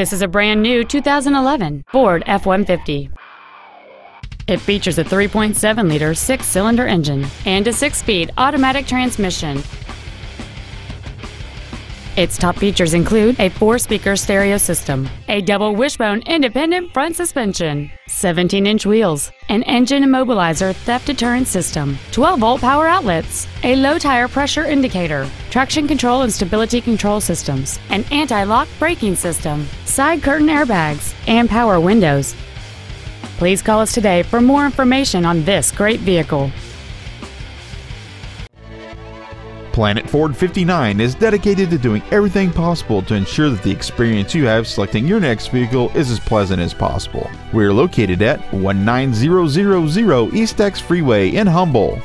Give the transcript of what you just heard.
This is a brand new 2011 Ford F-150. It features a 3.7 liter six cylinder engine and a six speed automatic transmission. Its top features include a four speaker stereo system, a double wishbone independent front suspension, 17 inch wheels, an engine immobilizer theft deterrent system, 12 volt power outlets, a low tire pressure indicator, traction control and stability control systems, an anti lock braking system, side curtain airbags, and power windows. Please call us today for more information on this great vehicle. Planet Ford 59 is dedicated to doing everything possible to ensure that the experience you have selecting your next vehicle is as pleasant as possible. We are located at 19000 Eastex Freeway in Humble.